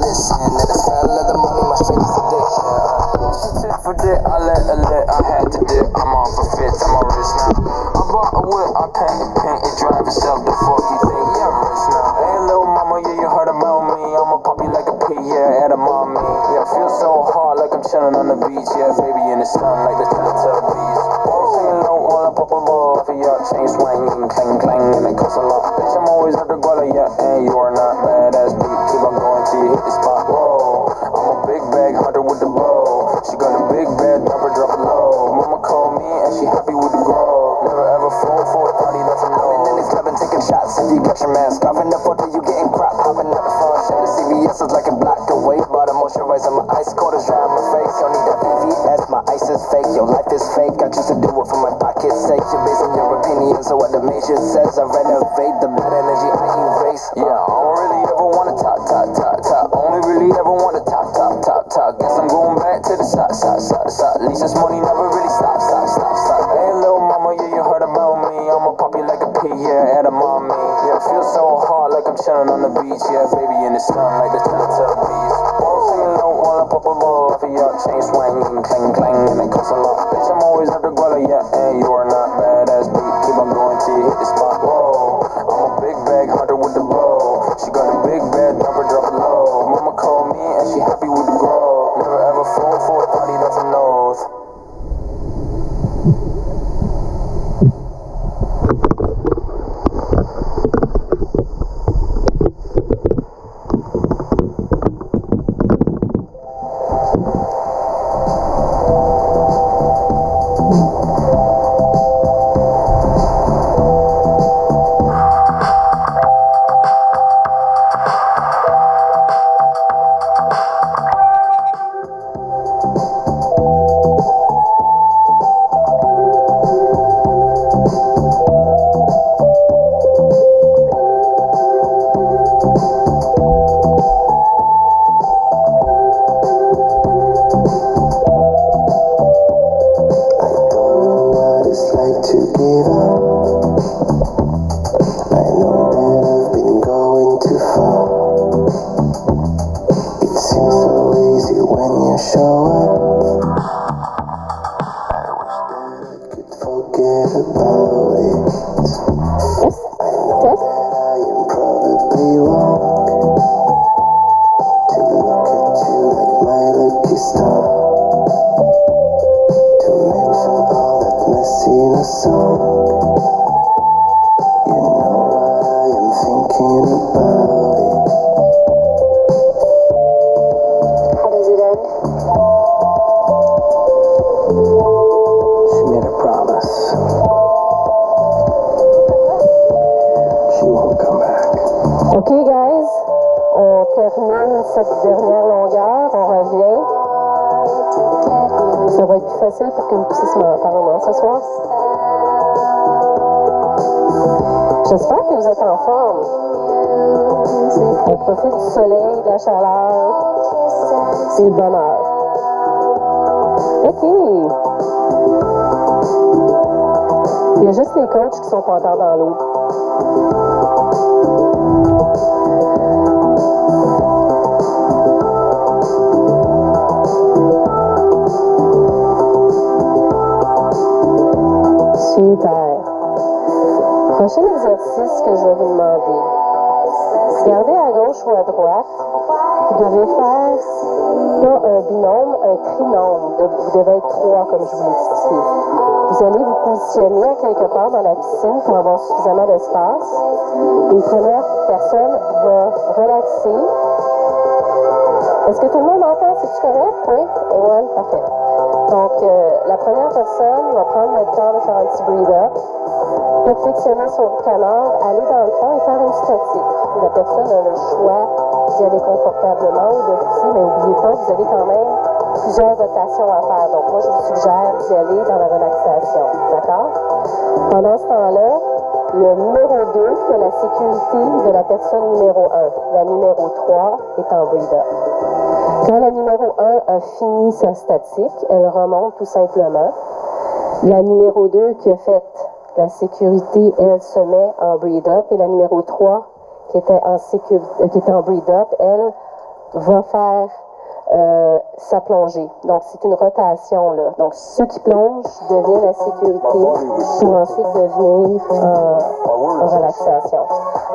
listen And the smell of the money, my face is dick, For dick, I let a lit, I had to dip I'm on for fifth, I'm a rich now I bought a whip, I paint it pink, it drive itself The fuck you think, yeah, I'm rich now Hey, little mama, yeah, you heard about me I'ma pop you like a pea, yeah, at a mommy Yeah, I feel so hard, like I'm chilling on the beach Yeah, baby in the sun, like the telltale beast Singing low, all up, up, up, up, up, up, up, up, up, up, up, up, up, up, up, up, up, up, up, Is like a block away. Bought a moisturizer, my ice cold is dry on my face. Don't need that PVS, my ice is fake. Your life is fake. I choose to do it for my pocket's sake. You're basing your opinion, so what the major says. I renovate chilling on the beach. Yeah, baby in the sun like the Teletubbies. All singing low while I pop a ball for your chain swinging, clang clang, and it costs a lot. goodbye. Va plus facile pour que vous puissiez m'entendre hein, ce soir. J'espère que vous êtes en forme. On profite du soleil, de la chaleur, c'est le bonheur. OK. Il y a juste les coachs qui sont pas encore dans l'eau. Vous devez être trois, comme je vous l'ai expliqué. Vous allez vous positionner à quelque part dans la piscine pour avoir suffisamment d'espace. Une première personne va relaxer. Est-ce que tout le monde entend? C'est-tu correct? Oui? Ewan? Parfait. Donc, euh, la première personne va prendre le temps de faire un petit breathe-up, perfectionner son canard, aller dans le fond et faire une statique. La personne a le choix d'y aller confortablement ou de pousser, mais n'oubliez pas, vous avez quand même plusieurs rotations à faire. Donc, moi, je vous suggère d'y aller dans la relaxation. D'accord? Pendant ce temps-là, le numéro 2 fait la sécurité de la personne numéro 1. La numéro 3 est en breathe-up. Quand la numéro 1 a fini sa statique, elle remonte tout simplement. La numéro 2 qui a fait la sécurité, elle se met en breathe-up. Et la numéro 3 qui était en, breathe-up, elle va faire euh, sa plongée. Donc, c'est une rotation, là. Donc, ceux qui plongent deviennent la sécurité pour ensuite devenir en, en relaxation.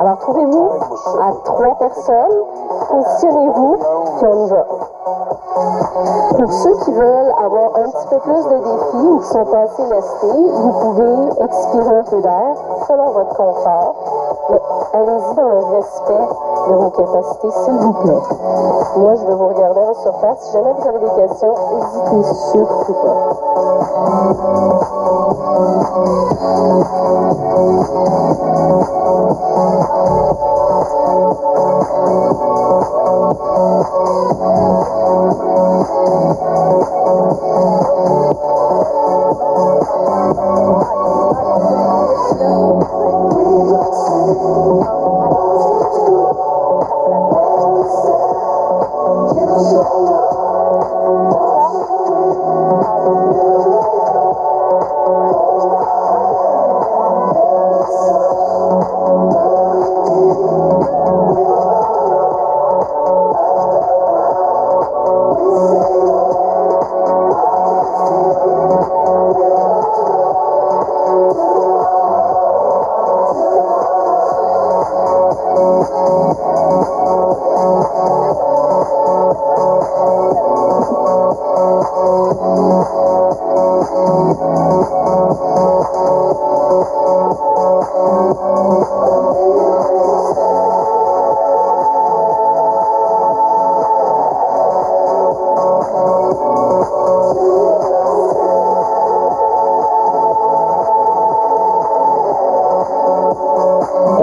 Alors, trouvez-vous à trois personnes, positionnez-vous, puis on y va. Pour ceux qui veulent avoir un petit peu plus de défis ou qui sont pas assez lestés, vous pouvez expirer un peu d'air selon votre confort. Allez-y dans le respect de vos capacités, s'il vous plaît. Moi, je vais vous regarder en surface. Si jamais vous avez des questions, n'hésitez surtout pas.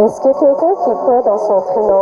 Est-ce qu'il y a quelqu'un qui pas dans son trinôme?